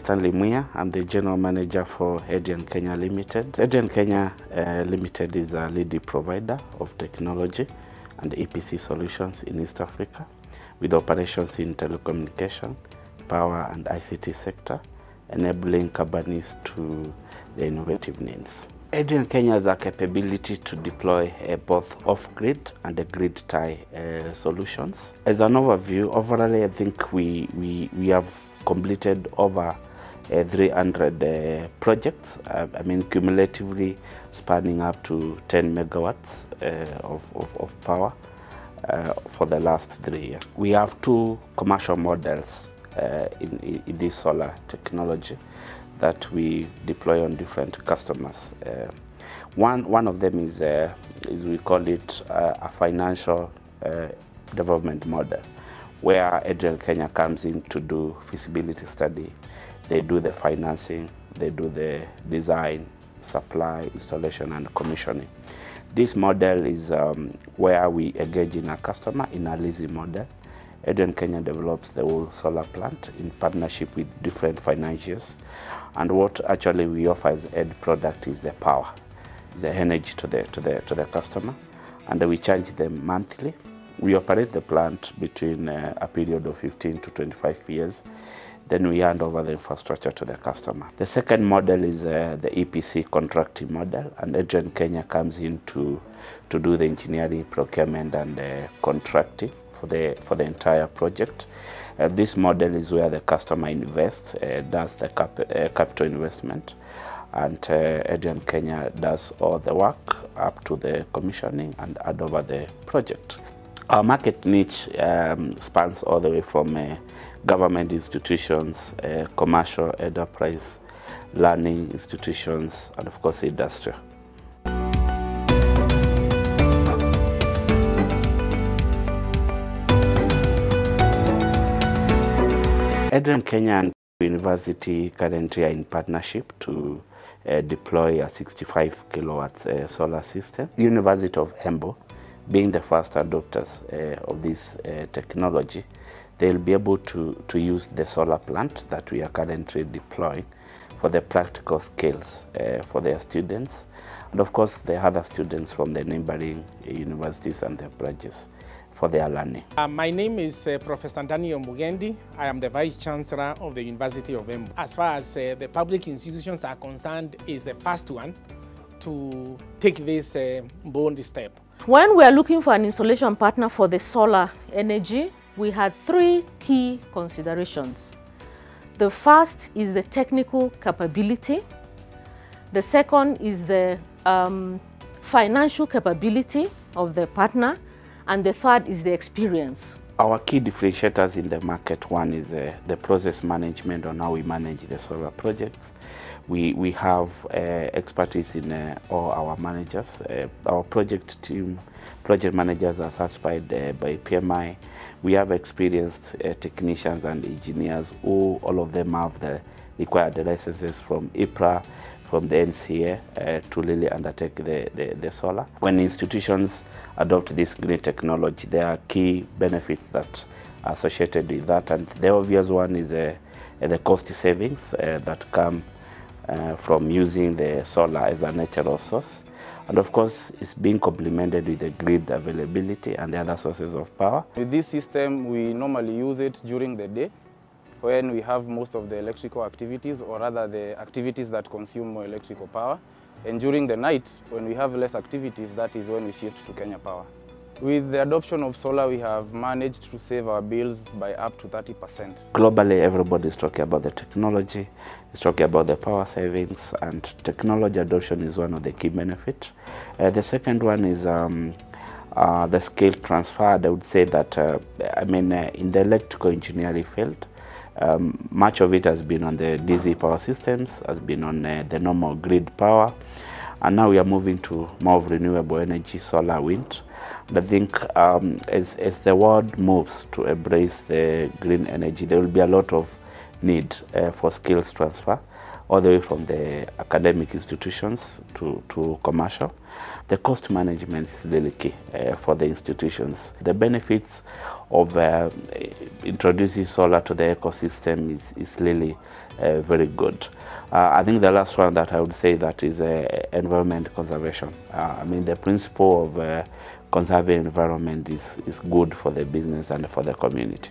Stanley Muya. I'm the General Manager for Adrian Kenya Limited. Adrian Kenya uh, Limited is a leading provider of technology and EPC solutions in East Africa with operations in telecommunication, power and ICT sector, enabling companies to their innovative needs. Adrian Kenya has a capability to deploy uh, both off-grid and the grid tie uh, solutions. As an overview, overall I think we, we, we have completed over uh, 300 uh, projects, uh, I mean cumulatively spanning up to 10 megawatts uh, of, of, of power uh, for the last three years. We have two commercial models in, in, this solar technology that we deploy on different customers. One, one of them is, is we call it a financial development model, where Adrian Kenya comes in to do feasibility study. They do the financing, they do the design, supply, installation, and commissioning. This model is um, where we engage in a customer in a leasing model. Adrian Kenya develops the whole solar plant in partnership with different financiers. And what actually we offer as end product is the power, the energy to the, to the, to the customer. And we charge them monthly. We operate the plant between uh, a period of 15 to 25 years. Then we hand over the infrastructure to the customer. The second model is uh, the EPC contracting model, and Adrian Kenya comes in to, to do the engineering, procurement, and uh, contracting for the for the entire project. Uh, this model is where the customer invests, uh, does the cap, uh, capital investment, and uh, Kenya does all the work up to the commissioning and hand over the project. Our market niche um, spans all the way from uh, government institutions, uh, commercial enterprise, learning institutions, and of course industrial. Adrian Kenya and University currently are in partnership to uh, deploy a 65 kilowatts uh, solar system. University of Embu, being the first adopters uh, of this uh, technology, they'll be able to, to use the solar plant that we are currently deploying for the practical skills uh, for their students and of course the other students from the neighboring universities and their branches for their learning. Uh, my name is uh, Professor Daniel Mugendi. I am the Vice Chancellor of the University of Embu. As far as uh, the public institutions are concerned, is the first one to take this uh, bold step. When we are looking for an installation partner for the solar energy, we had three key considerations. The first is the technical capability. The second is the um, financial capability of the partner. And the third is the experience. Our key differentiators in the market, one is uh, the process management on how we manage the solar projects. We, we have uh, expertise in uh, all our managers. Uh, our project team, project managers are certified uh, by PMI. We have experienced uh, technicians and engineers who all of them have the required licenses from EPRA, from the NCA uh, to really undertake the, the, the, solar. When institutions adopt this green technology, there are key benefits that are associated with that. And the obvious one is the cost savings that come uh, from using the solar as a natural source. And of course, it's being complemented with the grid availability and the other sources of power. With this system, we normally use it during the day when we have most of the electrical activities or rather the activities that consume more electrical power. And during the night, when we have less activities, that is when we shift to Kenya Power. With the adoption of solar, we have managed to save our bills by up to 30%. Globally, everybody is talking about the technology, is talking about the power savings, and technology adoption is one of the key benefits. Uh, the second one is um, uh, the skill transfer. I would say that, uh, I mean, uh, in the electrical engineering field, um, much of it has been on the DC power systems, has been on uh, the normal grid power, and now we are moving to more of renewable energy, solar, wind. And I think um, as, as the world moves to embrace the green energy, there will be a lot of need uh, for skills transfer, all the way from the academic institutions to, to commercial. The cost management is really key uh, for the institutions. The benefits of uh, introducing solar to the ecosystem is, is really uh, very good. Uh, I think the last one that I would say that is uh, environment conservation. Uh, I mean the principle of conserving environment is, is good for the business and for the community.